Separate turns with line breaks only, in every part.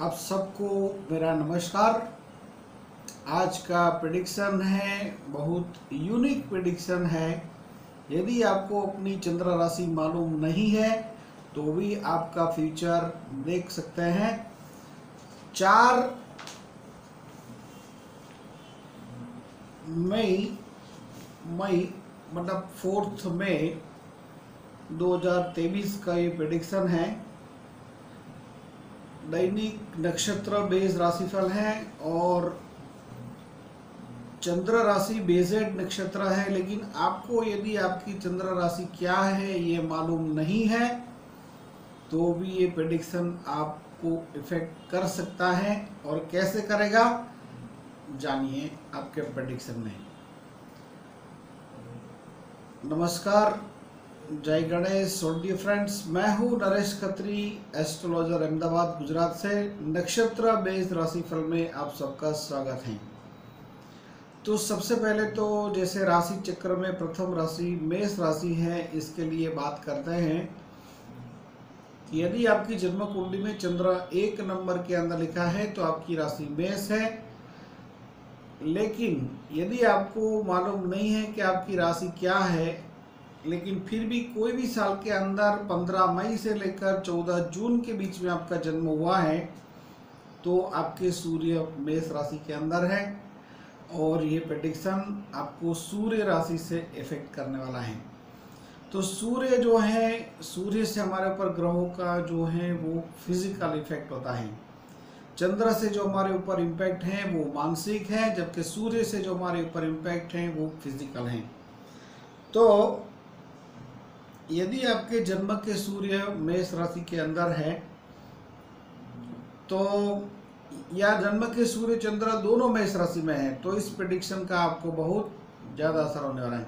आप सबको मेरा नमस्कार। आज का प्रिडिक्शन है, बहुत यूनिक प्रिडिक्शन है। यदि आपको अपनी चंद्र राशि मालूम नहीं है तो भी आपका फ्यूचर देख सकते हैं। चार मई मई मतलब फोर्थ मई 2023 का ये प्रिडिक्शन है। दैनिक नक्षत्र बेस राशिफल है और चंद्र राशि बेजेड नक्षत्र है, लेकिन आपको यदि आपकी चंद्र राशि क्या है ये मालूम नहीं है तो भी ये प्रेडिक्शन आपको इफ़ेक्ट कर सकता है और कैसे करेगा, जानिए आपके प्रेडिक्शन में। नमस्कार। जय गणेश डियर फ्रेंड्स मैं हूँ नरेश खत्री एस्ट्रोलॉजर अहमदाबाद, गुजरात से। नक्षत्र बेस्ड राशिफल में आप सबका स्वागत है। तो सबसे पहले तो जैसे राशि चक्र में प्रथम राशि मेष राशि है, इसके लिए बात करते हैं यदि आपकी जन्म कुंडली में चंद्र एक नंबर के अंदर लिखा है तो आपकी राशि मेष है। लेकिन यदि आपको मालूम नहीं है कि आपकी राशि क्या है लेकिन फिर भी कोई भी साल के अंदर 15 मई से लेकर 14 जून के बीच में आपका जन्म हुआ है तो आपके सूर्य मेष राशि के अंदर है और ये प्रडिक्शन आपको सूर्य राशि से इफ़ेक्ट करने वाला है। तो सूर्य जो है, सूर्य से हमारे ऊपर ग्रहों का जो है वो फ़िज़िकल इफ़ेक्ट होता है। चंद्र से जो हमारे ऊपर इम्पैक्ट है, वो मानसिक है, जबकि सूर्य से जो हमारे ऊपर इम्पैक्ट है, वो फ़िज़िकल है। तो यदि आपके जन्म के सूर्य मेष राशि के अंदर है तो या जन्म के सूर्य चंद्र दोनों मेष राशि में है तो इस प्रडिक्शन का आपको बहुत ज़्यादा असर होने वाला है।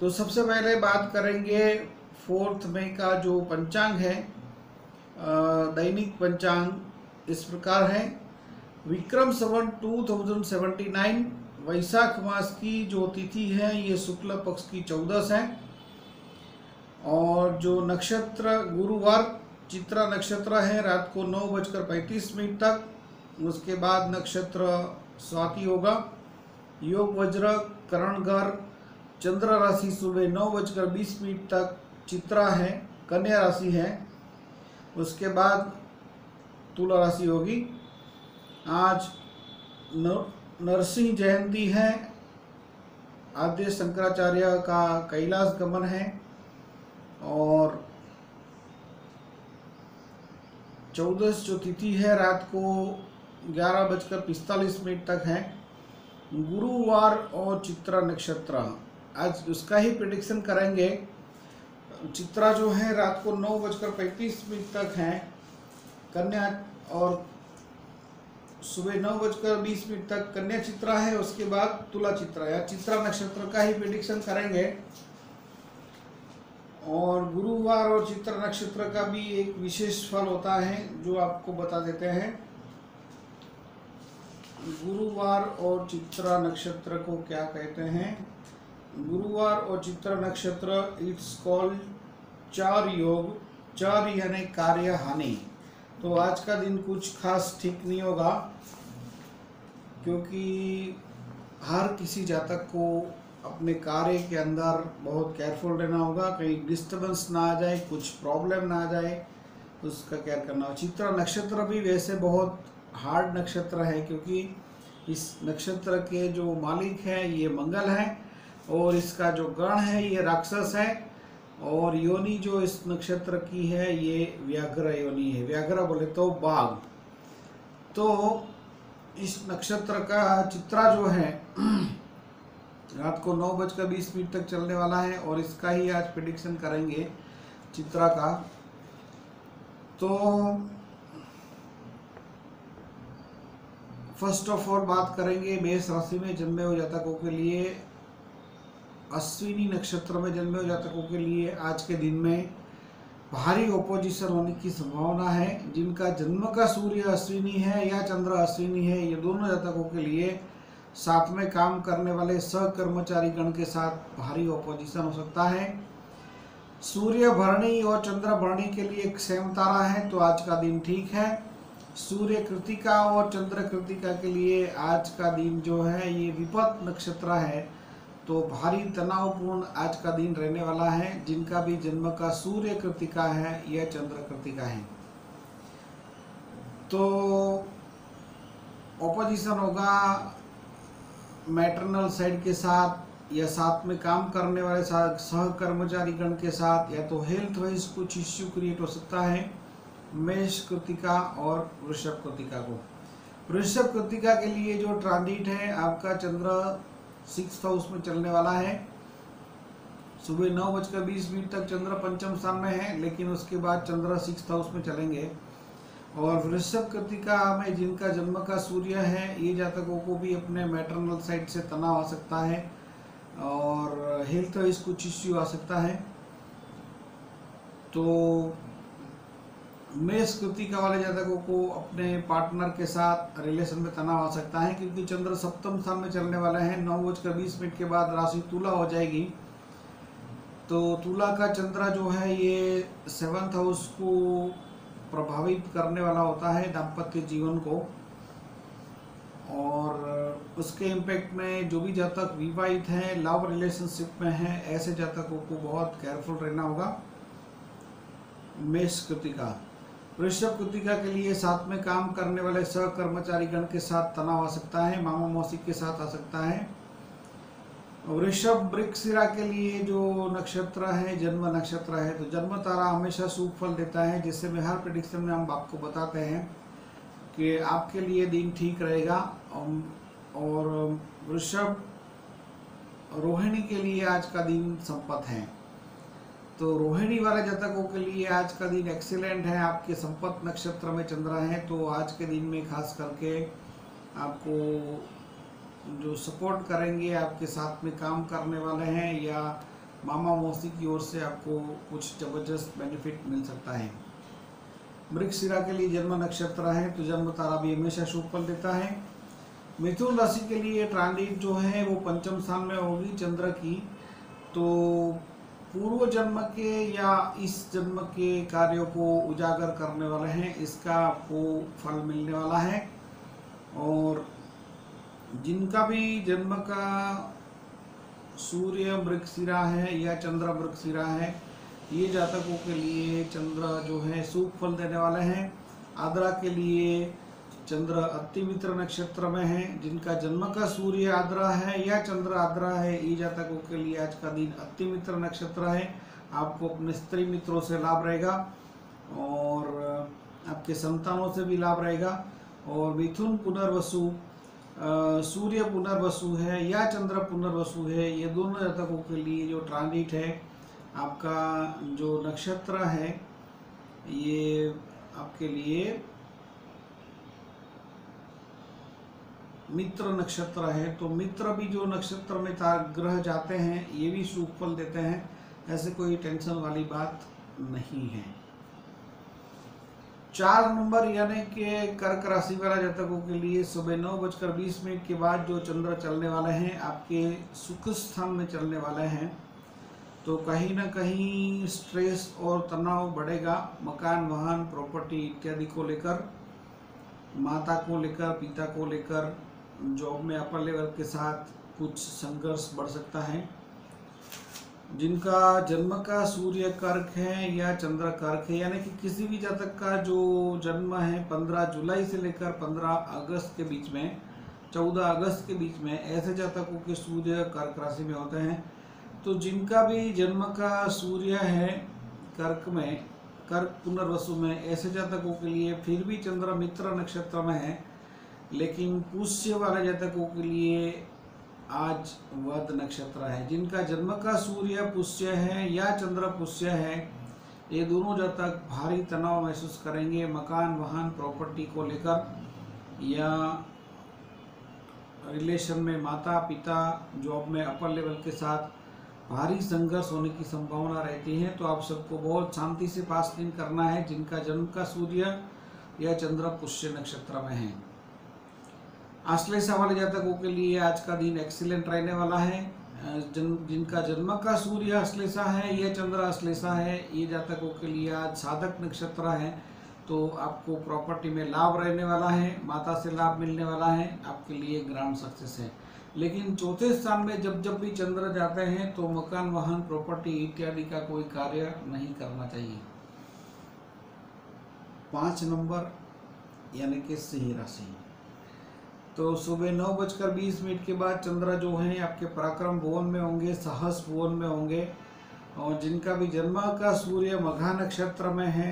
तो सबसे पहले बात करेंगे फोर्थ मई का जो पंचांग है दैनिक पंचांग इस प्रकार है। विक्रम सवन 2079 वैशाख मास की जो तिथि है, ये शुक्ल पक्ष की चौदस है। और जो नक्षत्र, गुरुवार चित्रा नक्षत्र है, रात को नौ बजकर पैंतीस मिनट तक, उसके बाद नक्षत्र स्वाति होगा। योग, वज्र, करणगर, चंद्र राशि सुबह नौ बजकर बीस मिनट तक चित्रा है, कन्या राशि है। उसके बाद तुला राशि होगी। आज नरसिंह जयंती है। आद्य शंकराचार्य का कैलाश गमन है। और चौदस जो तिथि है रात को ग्यारह बजकर पिस्तालीस मिनट तक है। गुरुवार और चित्रा नक्षत्र। आज उसका ही प्रिडिक्शन करेंगे। चित्रा जो है रात को नौ बजकर पैंतीस मिनट तक है। कन्या और सुबह नौ बजकर बीस मिनट तक कन्या चित्रा है, उसके बाद तुला चित्रा। या चित्रा नक्षत्र का ही प्रिडिक्शन करेंगे। और गुरुवार और चित्र नक्षत्र का भी एक विशेष फल होता है, जो आपको बता देते हैं। गुरुवार और चित्रा नक्षत्र को क्या कहते हैं? गुरुवार और चित्र नक्षत्र इट्स कॉल्ड चार योग चार यानी कार्य हानि तो आज का दिन कुछ खास ठीक नहीं होगा, क्योंकि हर किसी जातक को अपने कार्य के अंदर बहुत केयरफुल रहना होगा, कहीं डिस्टर्बेंस ना आ जाए, कुछ प्रॉब्लम ना आ जाए तो उसका केयर करना हो चित्र नक्षत्र भी वैसे बहुत हार्ड नक्षत्र है, क्योंकि इस नक्षत्र के जो मालिक है, ये मंगल है, और इसका जो गण है, ये राक्षस है, और योनि जो इस नक्षत्र की है, ये व्याघ्र योनि है। व्याघ्र बोले तो बाघ। तो इस नक्षत्र का चित्रा जो है रात को नौ बजकर बीस मिनट तक चलने वाला है और इसका ही आज प्रिडिक्शन करेंगे चित्रा का। तो फ़र्स्ट ऑफ़ ऑल बात करेंगे, मेष राशि में जन्मे हुए जातकों के लिए, अश्विनी नक्षत्र में जन्मे हुए जातकों के लिए आज के दिन में भारी ओपोजिशन होने की संभावना है। जिनका जन्म का सूर्य अश्विनी है या चंद्र अश्विनी है, ये दोनों जातकों के लिए साथ में काम करने वाले सहकर्मचारी गण के साथ भारी ऑपोजिशन हो सकता है। सूर्य भरणी और चंद्र भरणी के लिए एक सेम तारा है तो आज का दिन ठीक है। सूर्य कृतिका और चंद्र कृतिका के लिए आज का दिन जो है, ये विपद नक्षत्र है तो भारी तनावपूर्ण आज का दिन रहने वाला है। जिनका भी जन्म का सूर्य कृतिका है या चंद्र कृतिका है। तो ऑपोजिशन होगा मैटरनल साइड के साथ या साथ में काम करने वाले सह कर्मचारीगण के साथ या तो हेल्थ वाइज कुछ इश्यू क्रिएट हो सकता है। मेष कृतिका और वृषभ कृतिका को। वृषभ कृतिका के लिए जो ट्रांजिट है, आपका चंद्र सिक्स हाउस में चलने वाला है। सुबह नौ बजकर बीस मिनट तक चंद्र पंचम स्थान में है, लेकिन उसके बाद चंद्र सिक्स हाउस में चलेंगे। और वृषभ कृतिका में जिनका जन्म का सूर्य है, ये जातकों को भी अपने मैटरनल साइड से तनाव आ सकता है और हेल्थ वाइज कुछ इश्यू आ सकता है। तो मेष कृतिका वाले जातकों को अपने पार्टनर के साथ रिलेशन में तनाव आ सकता है, क्योंकि चंद्र सप्तम स्थान में चलने वाला है। नौ बजकर बीस मिनट के बाद राशि तुला हो जाएगी। तो तुला का चंद्र जो है, ये सेवंथ हाउस को प्रभावित करने वाला होता है दाम्पत्य जीवन को। और उसके इम्पेक्ट में जो भी जातक विवाहित हैं लव रिलेशनशिप में हैं, ऐसे जातकों को बहुत केयरफुल रहना होगा। मेष कृतिका। वृषभ कृतिका के लिए साथ में काम करने वाले सह कर्मचारी गण के साथ तनाव आ सकता है मामा मौसी के साथ आ सकता है। वृषभ वृक्षिरा के लिए जो नक्षत्र है, जन्म नक्षत्र है तो जन्म तारा हमेशा शुभ फल देता है, जिससे में हर प्रिडिक्शन में हम आपको बताते हैं कि आपके लिए दिन ठीक रहेगा। और वृषभ रोहिणी के लिए आज का दिन संपत है। तो रोहिणी वाले जातकों के लिए आज का दिन एक्सीलेंट है। आपके संपत्त नक्षत्र में चंद्र है तो आज के दिन में खास करके आपको जो सपोर्ट करेंगे, आपके साथ में काम करने वाले हैं या मामा मौसी की ओर से आपको कुछ ज़बरदस्त बेनिफिट मिल सकता है। मृगशिरा के लिए जन्म नक्षत्र है तो जन्म तारा भी हमेशा शुभ फल देता है। मिथुन राशि के लिए ट्रांडिट जो है, वो पंचम स्थान में होगी, चंद्र की। तो पूर्व जन्म के या इस जन्म के कार्यों को उजागर करने वाले हैं, इसका आपको फल मिलने वाला है। और जिनका भी जन्म का सूर्य मृगशिरा है या चंद्र मृगशिरा है, ये जातकों के लिए चंद्र जो है शुभ फल देने वाले हैं। आद्रा के लिए चंद्र अतिमित्र नक्षत्र में है, जिनका जन्म का सूर्य आद्रा है या चंद्र आद्रा है, ये जातकों के लिए आज का दिन अतिमित्र नक्षत्र है। आपको अपने स्त्री मित्रों से लाभ रहेगा और आपके संतानों से भी लाभ रहेगा। और मिथुन पुनर्वसु सूर्य पुनर्वसु है या चंद्र पुनर्वसु है, ये दोनों जातकों के लिए जो ट्रांजिट है, आपका जो नक्षत्र है, ये आपके लिए मित्र नक्षत्र है। तो मित्र भी जो नक्षत्र में ग्रह जाते हैं, ये भी शुभ फल देते हैं, ऐसे कोई टेंशन वाली बात नहीं है। चार नंबर यानी कि कर्क राशि वाला जातकों के लिए सुबह नौ बजकर बीस मिनट के बाद जो चंद्र चलने वाले हैं, आपके सुख स्थान में चलने वाले हैं तो कहीं ना कहीं स्ट्रेस और तनाव बढ़ेगा। मकान, वाहन प्रॉपर्टी इत्यादि को लेकर, माता को लेकर, पिता को लेकर जॉब में अपर लेवल के साथ कुछ संघर्ष बढ़ सकता है। जिनका जन्म का सूर्य कर्क है या चंद्र कर्क है, यानी कि किसी भी जातक का जो जन्म है 15 जुलाई से लेकर 15 अगस्त के बीच में 14 अगस्त के बीच में, ऐसे जातकों के सूर्य कर्क राशि में होते हैं। तो जिनका भी जन्म का सूर्य है कर्क में, कर्क पुनर्वसु में, ऐसे जातकों के लिए फिर भी चंद्र मित्र नक्षत्र में है, लेकिन पुष्य वाले जातकों के लिए आज वध नक्षत्र है। जिनका जन्म का सूर्य पुष्य है या चंद्र पुष्य है, ये दोनों जातक भारी तनाव महसूस करेंगे, मकान, वाहन प्रॉपर्टी को लेकर या रिलेशन में माता, पिता जॉब में अपर लेवल के साथ भारी संघर्ष होने की संभावना रहती है तो आप सबको बहुत शांति से पास दिन करना है। जिनका जन्म का सूर्य या चंद्र पुष्य नक्षत्र में है। आश्लेषा वाले जातकों के लिए आज का दिन एक्सीलेंट रहने वाला है। जन, जिनका जन्म का सूर्य अश्लेषा है यह चंद्र अश्लेषा है, ये जातकों के लिए आज साधक नक्षत्र है। तो आपको प्रॉपर्टी में लाभ रहने वाला है, माता से लाभ मिलने वाला है, आपके लिए ग्रांड सक्सेस है। लेकिन चौथे स्थान में जब जब भी चंद्र जाते हैं तो मकान, वाहन प्रॉपर्टी इत्यादि का कोई कार्य नहीं करना चाहिए। पाँच नंबर यानी कि सिंह राशि। तो सुबह नौ बजकर बीस मिनट के बाद चंद्र जो है, आपके पराक्रम भुवन में होंगे, साहस भुवन में होंगे। और जिनका भी जन्म का सूर्य मघा नक्षत्र में है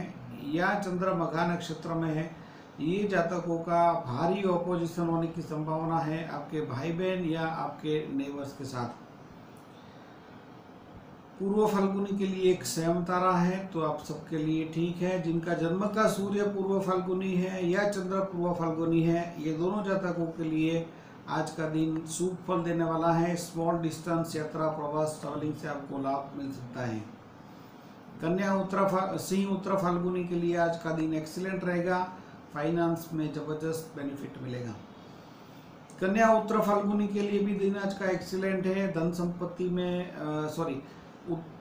या चंद्र मघा नक्षत्र में है, ये जातकों का भारी ऑपोजिशन होने की संभावना है आपके भाई बहन या आपके नेबर्स के साथ। पूर्व फाल्गुनी के लिए एक स्वयं तारा है तो आप सबके लिए ठीक है। जिनका जन्म का सूर्य पूर्व फाल्गुनी है या चंद्र पूर्व फाल्गुनी है, ये दोनों जातकों के लिए आज का दिन शुभ फल देने वाला है। स्मॉल डिस्टेंस यात्रा, प्रवास ट्रैवलिंग से आपको लाभ मिल सकता है। कन्या उत्तर सिंह उत्तर फाल्गुनी के लिए आज का दिन एक्सीलेंट रहेगा। फाइनेंस में ज़बरदस्त बेनिफिट मिलेगा। कन्या उत्तर फाल्गुनी के लिए भी दिन आज का एक्सीलेंट है। धन संपत्ति में सॉरी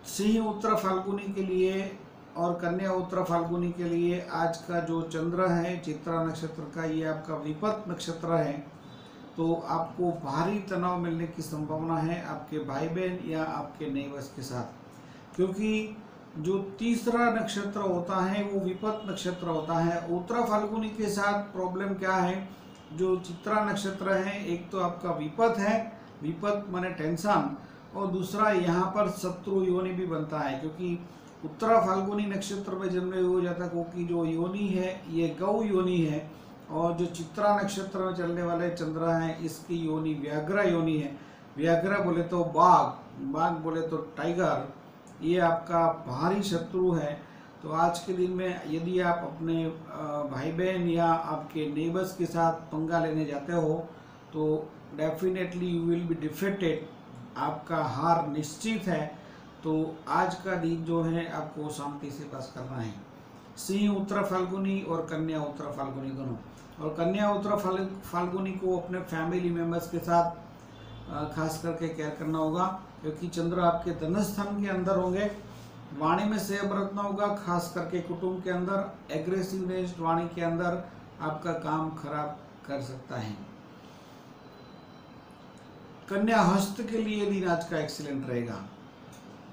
सिंह उत्तर फाल्गुनी के लिए और कन्या उत्तर फाल्गुनी के लिए आज का जो चंद्र है, चित्रा नक्षत्र का, ये आपका विपत नक्षत्र है। तो आपको भारी तनाव मिलने की संभावना है आपके भाई बहन या आपके नेबर्स के साथ। क्योंकि जो तीसरा नक्षत्र होता है, वो विपत नक्षत्र होता है। उत्तरा फाल्गुनी के साथ प्रॉब्लम क्या है? जो चित्रा नक्षत्र है, एक तो आपका विपत है। विपत माने टेंशन और दूसरा यहाँ पर शत्रु योनि भी बनता है, क्योंकि उत्तरा फाल्गुनी नक्षत्र में जन्मे हुए जातकों क्योंकि जो योनि है, ये गौ योनि है, और जो चित्रा नक्षत्र में चलने वाले चंद्र हैं, इसकी योनि व्याघ्र योनि है। व्याघ्र बोले तो बाघ बाघ बोले तो टाइगर, ये आपका भारी शत्रु है। तो आज के दिन में यदि आप अपने भाई बहन या आपके नेबर्स के साथ पंगा लेने जाते हो तो definitely you will be defected आपका हार निश्चित है तो आज का दिन जो है, आपको शांति से पास करना है। सिंह उत्तर फाल्गुनी और कन्या उत्तर फाल्गुनी दोनों। और कन्या उत्तर फाल्गुनी को अपने फैमिली मेंबर्स के साथ खास करके केयर करना होगा, क्योंकि चंद्र आपके धनस्थान के अंदर होंगे। वाणी में से बरतना होगा, खास करके कुटुंब के अंदर। एग्रेसिवनेस वाणी के अंदर आपका काम खराब कर सकता है। कन्या हस्त के लिए दिन आज का एक्सीलेंट रहेगा।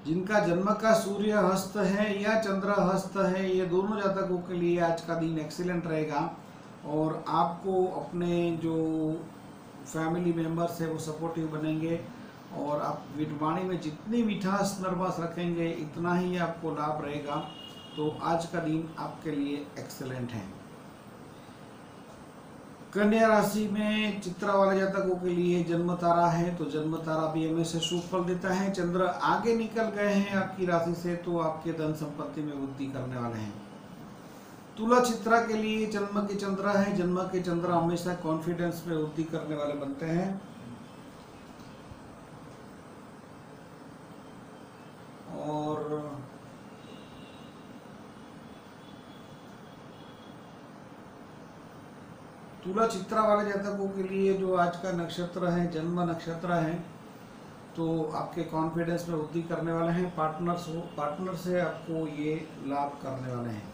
जिनका जन्म का सूर्य हस्त है या चंद्र हस्त है, ये दोनों जातकों के लिए आज का दिन एक्सीलेंट रहेगा। और आपको अपने जो फैमिली मेंबर्स है वो सपोर्टिव बनेंगे। और आप वाणी में जितनी मिठास नरमास रखेंगे, इतना ही आपको लाभ रहेगा। तो आज का दिन आपके लिए एक्सेलेंट है। कन्या राशि में चित्रा वाले जातकों के लिए जन्म तारा है तो जन्म तारा भी हमेशा शुभ फल देता है। चंद्र आगे निकल गए हैं आपकी राशि से तो आपके धन संपत्ति में वृद्धि करने वाले हैं। तुला चित्रा के लिए जन्म के चंद्र है, जन्म के चंद्र हमेशा कॉन्फिडेंस में वृद्धि करने वाले बनते हैं। और तुला चित्रा वाले जातकों के लिए जो आज का नक्षत्र है, जन्म नक्षत्र है तो आपके कॉन्फिडेंस में वृद्धि करने वाले हैं पार्टनर्स हो पार्टनर से आपको ये लाभ करने वाले हैं।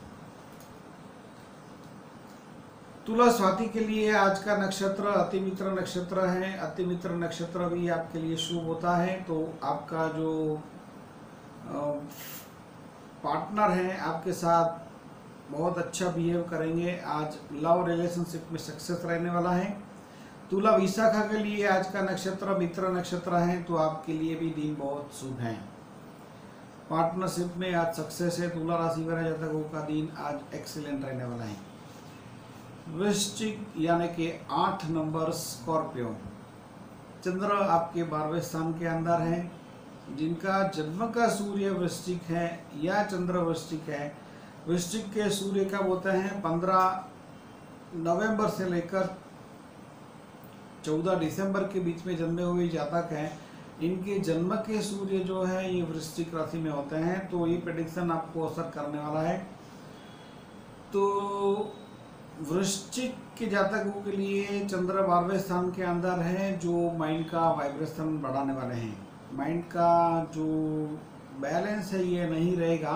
तुला स्वाति के लिए आज का नक्षत्र अतिमित्र नक्षत्र है अतिमित्र नक्षत्र भी आपके लिए शुभ होता है तो आपका जो पार्टनर है, आपके साथ बहुत अच्छा बिहेव करेंगे। आज लव रिलेशनशिप में सक्सेस रहने वाला है। तुला विशाखा के लिए आज का नक्षत्र मित्र नक्षत्र है तो आपके लिए भी दिन बहुत शुभ है। पार्टनरशिप में आज सक्सेस है, तुला राशि वाले जातकों का दिन आज एक्सीलेंट रहने वाला है। वृश्चिक यानी कि आठ नंबर स्कॉर्पियो। चंद्र आपके बारहवें स्थान के अंदर है। जिनका जन्म का सूर्य वृश्चिक है या चंद्र वृश्चिक है वृश्चिक के सूर्य कब होते हैं पंद्रह नवंबर से लेकर चौदह दिसंबर के बीच में जन्मे हुए जातक हैं। इनके जन्म के सूर्य जो है, ये वृश्चिक राशि में होते हैं तो ये प्रडिक्शन आपको असर करने वाला है। तो वृश्चिक के जातकों के लिए चंद्र बारहवें स्थान के अंदर है, जो माइंड का वाइब्रेशन बढ़ाने वाले हैं। माइंड का जो बैलेंस है, ये नहीं रहेगा।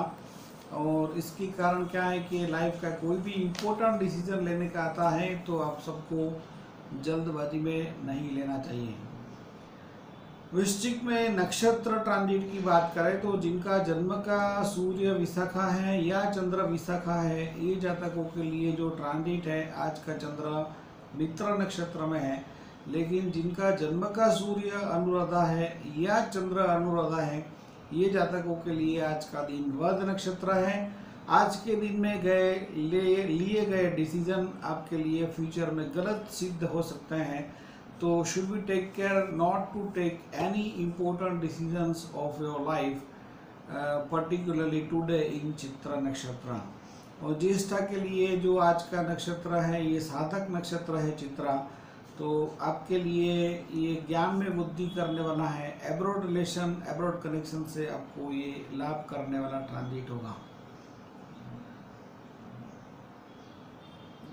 और इसके कारण क्या है कि लाइफ का कोई भी इम्पोर्टेंट डिसीज़न लेने का आता है तो आप सबको जल्दबाजी में नहीं लेना चाहिए। वृश्चिक में नक्षत्र ट्रांजिट की बात करें तो जिनका जन्म का सूर्य विशाखा है या चंद्र विशाखा है, ये जातकों के लिए जो ट्रांजिट है, आज का चंद्र मित्र नक्षत्र में है। लेकिन जिनका जन्म का सूर्य अनुराधा है या चंद्र अनुराधा है ये जातकों के लिए आज का दिन वध नक्षत्र है। आज के दिन में गए, ले, लिए गए डिसीज़न आपके लिए फ्यूचर में गलत सिद्ध हो सकते हैं। तो should be take care not to take any important decisions of your life particularly today in Chitra nakshatra और ज्येष्ठा के लिए जो आज का नक्षत्र है, ये साधक नक्षत्र है चित्रा। तो आपके लिए ये ज्ञान में बुद्धि करने वाला है एब्रोड रिलेशन एब्रोड कनेक्शन से आपको ये लाभ करने वाला ट्रांजिट होगा।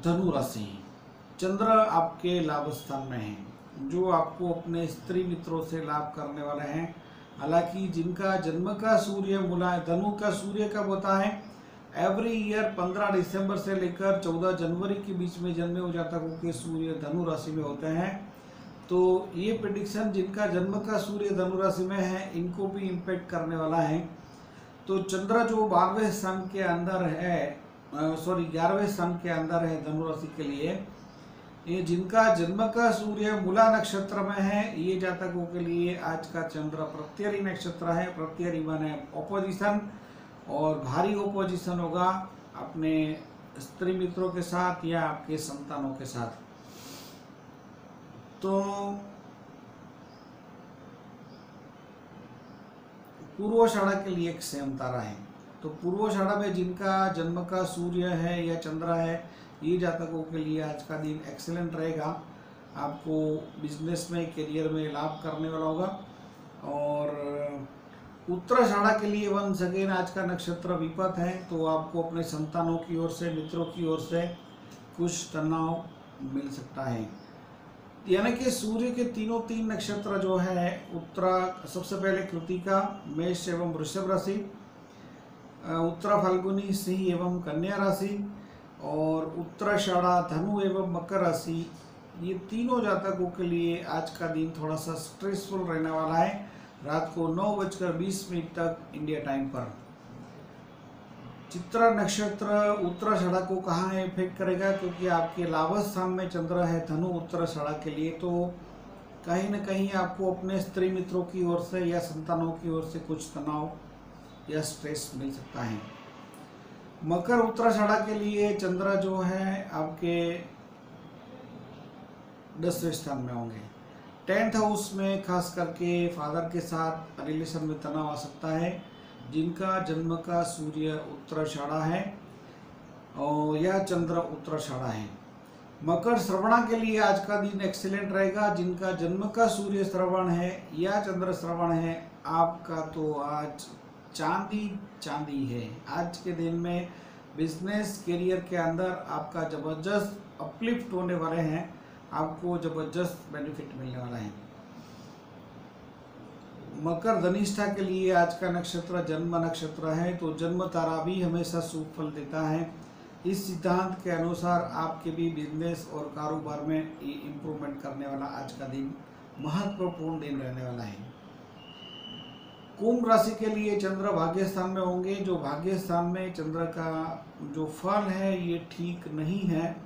धनु राशि, चंद्र आपके लाभ स्थान में है, जो आपको अपने स्त्री मित्रों से लाभ करने वाले हैं। हालाँकि जिनका जन्म का सूर्य, मूला, धनु का सूर्य कब होता है एवरी ईयर 15 दिसंबर से लेकर 14 जनवरी के बीच में जन्मे हुए जातकों के सूर्य धनु राशि में होते हैं। तो ये प्रिडिक्शन जिनका जन्म का सूर्य धनु राशि में है, इनको भी इम्पेक्ट करने वाला है। तो चंद्र जो बारहवें स्थान के अंदर है सॉरी ग्यारहवें स्थान के अंदर है धनु राशि के लिए, ये जिनका जन्म का सूर्य मूला नक्षत्र में है, ये जातकों के लिए आज का चंद्र प्रत्यरी नक्षत्र है प्रत्यरी माने ऑपोजिशन और भारी ओपोजिशन होगा अपने स्त्री मित्रों के साथ या आपके संतानों के साथ। तो पूर्वषाढ़ा के लिए एक सेम तारा है। तो पूर्वषाढ़ा में जिनका जन्म का सूर्य है या चंद्रा है, ये जातकों के लिए आज का दिन एक्सेलेंट रहेगा। आपको बिज़नेस में करियर में लाभ करने वाला होगा। और उत्तराषाढ़ा के लिए वन अगेन आज का नक्षत्र विपत है तो आपको अपने संतानों की ओर से, मित्रों की ओर से कुछ तनाव मिल सकता है। यानी कि सूर्य के तीनों तीन नक्षत्र जो है, उत्तरा, सबसे पहले कृतिका, मेष एवं वृषभ राशि उत्तरा फाल्गुनी, सिंह एवं कन्या राशि और उत्तराषाढ़ा धनु एवं मकर राशि, ये तीनों जातकों के लिए आज का दिन थोड़ा सा स्ट्रेसफुल रहने वाला है। रात को नौ बजकर बीस मिनट तक इंडिया टाइम पर। चित्रा नक्षत्र उत्तराषाढ़ा को कहाँ इफ़ेक्ट करेगा? क्योंकि आपके लाभ स्थान में चंद्र है, धनु उत्तराषाढ़ा के लिए तो कहीं ना कहीं आपको अपने स्त्री मित्रों की ओर से या संतानों की ओर से कुछ तनाव या स्ट्रेस मिल सकता है। मकर उत्तराषाढ़ा के लिए चंद्र जो है, आपके दसवें स्थान में होंगे। टेंथ हाउस में खास करके फादर के साथ रिलेशन में तनाव आ सकता है, जिनका जन्म का सूर्य उत्तराषाढ़ा है और यह चंद्र उत्तराषाढ़ा है। मकर श्रवणा के लिए आज का दिन एक्सीलेंट रहेगा। जिनका जन्म का सूर्य श्रवण है, या चंद्र श्रवण है, आपका तो आज चांदी चांदी है। आज के दिन में बिज़नेस करियर के अंदर आपका ज़बरदस्त अपलिफ्ट होने वाले हैं। आपको ज़बरदस्त बेनिफिट मिलने वाला है। मकर धनिष्ठा के लिए आज का नक्षत्र जन्म नक्षत्र है तो जन्म तारा भी हमेशा शुभ फल देता है। इस सिद्धांत के अनुसार आपके भी बिज़नेस और कारोबार में इम्प्रूवमेंट करने वाला आज का दिन महत्वपूर्ण दिन रहने वाला है। कुंभ राशि के लिए चंद्र भाग्य स्थान में होंगे, जो भाग्य स्थान में चंद्र का जो फल है, ये ठीक नहीं है।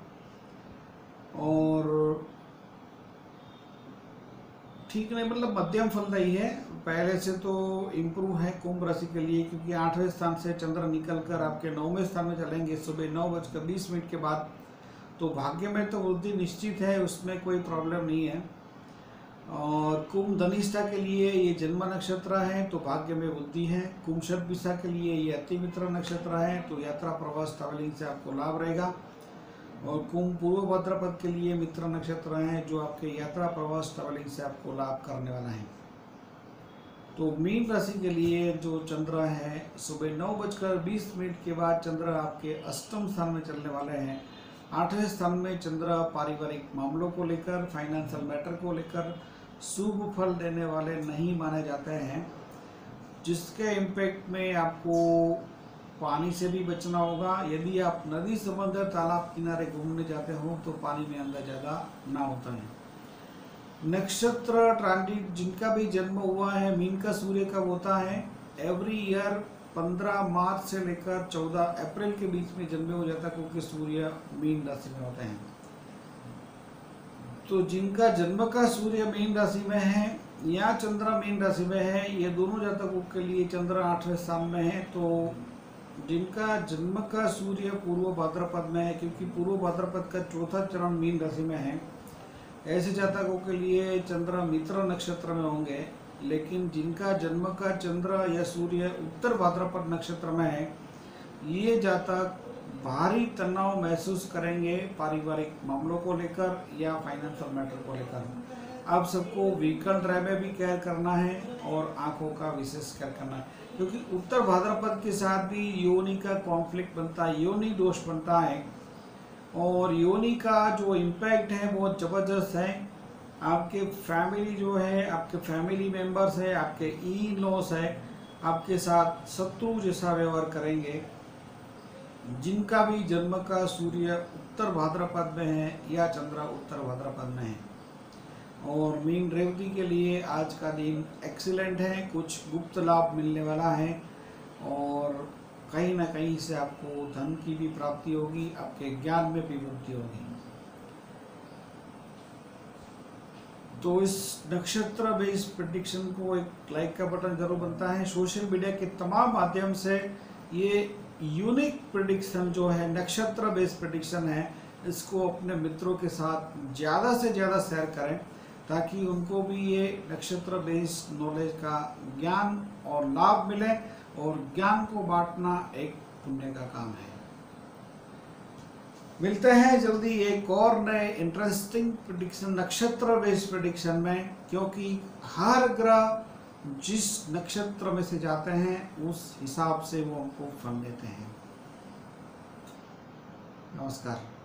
और ठीक नहीं मतलब मध्यम फलदायी है। पहले से तो इम्प्रूव है कुंभ राशि के लिए, क्योंकि आठवें स्थान से चंद्र निकल कर आपके नौवें स्थान में चलेंगे। सुबह नौ बजकर बीस मिनट के बाद तो भाग्य में तो वृद्धि निश्चित है, उसमें कोई प्रॉब्लम नहीं है। और कुंभ धनिष्ठा के लिए ये जन्म नक्षत्र है तो भाग्य में वृद्धि है। कुंभ शतभिषा के लिए ये अति मित्र नक्षत्र है तो यात्रा प्रवास ट्रैवलिंग से आपको लाभ रहेगा। और कुंभ पूर्व भद्रपद के लिए मित्र नक्षत्र हैं जो आपके यात्रा प्रवास ट्रैवलिंग से आपको लाभ करने वाला है। तो मीन राशि के लिए जो चंद्र है, सुबह नौ बजकर बीस मिनट के बाद चंद्र आपके अष्टम स्थान में चलने वाले हैं। आठवें स्थान में चंद्र पारिवारिक मामलों को लेकर फाइनेंशियल मैटर को लेकर शुभ फल देने वाले नहीं माने जाते हैं, जिसके इम्पैक्ट में आपको पानी से भी बचना होगा। यदि आप नदी समुद्र तालाब किनारे घूमने जाते हो तो पानी में अंदर ज़्यादा ना होता है। नक्षत्र, ट्रांजिट, जिनका भी जन्म हुआ है, मीन का सूर्य कब होता है? एवरी ईयर 15 मार्च से लेकर 14 अप्रैल के बीच में जन्म हो जाता है, क्योंकि सूर्य मीन राशि में होते हैं। तो जिनका जन्म का सूर्य मीन राशि में है या चंद्र मीन राशि में है, ये दोनों जातकों के लिए चंद्र आठवें स्थान में है तो जिनका जन्म का सूर्य पूर्व भाद्रपद में है, क्योंकि पूर्व भाद्रपद का चौथा चरण मीन राशि में है, ऐसे जातकों के लिए चंद्र मित्र नक्षत्र में होंगे, लेकिन जिनका जन्म का चंद्र या सूर्य उत्तर भाद्रपद नक्षत्र में है, ये जातक भारी तनाव महसूस करेंगे पारिवारिक मामलों को लेकर या फाइनेंशियल मैटर को लेकर। आप सबको व्हीकल ड्राइव में भी केयर करना है और आँखों का विशेष केयर करना है। क्योंकि उत्तर भाद्रपद के साथ भी योनि का कॉन्फ्लिक्ट बनता है, योनि दोष बनता है। और योनि का जो इम्पैक्ट है, बहुत ज़बरदस्त है। आपके फैमिली जो है, आपके फैमिली मेंबर्स है, आपके ई लॉस है, आपके साथ शत्रु जैसा व्यवहार करेंगे। जिनका भी जन्म का सूर्य उत्तर भाद्रपद में है या चंद्र उत्तर भाद्रपद में है। और मीन रेवती के लिए आज का दिन एक्सीलेंट है, कुछ गुप्त लाभ मिलने वाला है और कहीं ना कहीं से आपको धन की भी प्राप्ति होगी, आपके ज्ञान में भी वृद्धि होगी। तो इस नक्षत्र बेस प्रडिक्शन को एक लाइक का बटन ज़रूर बनता है। सोशल मीडिया के तमाम माध्यम से ये यूनिक प्रडिक्शन जो है, नक्षत्र बेस प्रडिक्शन है, इसको अपने मित्रों के साथ ज़्यादा से ज़्यादा शेयर करें। ताकि उनको भी ये नक्षत्र बेस्ड नॉलेज का ज्ञान और लाभ मिले और ज्ञान को बांटना एक पुण्य का काम है। मिलते हैं जल्दी एक और नए इंटरेस्टिंग प्रिडिक्शन नक्षत्र बेस्ड प्रिडिक्शन में, क्योंकि हर ग्रह जिस नक्षत्र में से जाते हैं, उस हिसाब से वो हमको फल देते हैं। नमस्कार।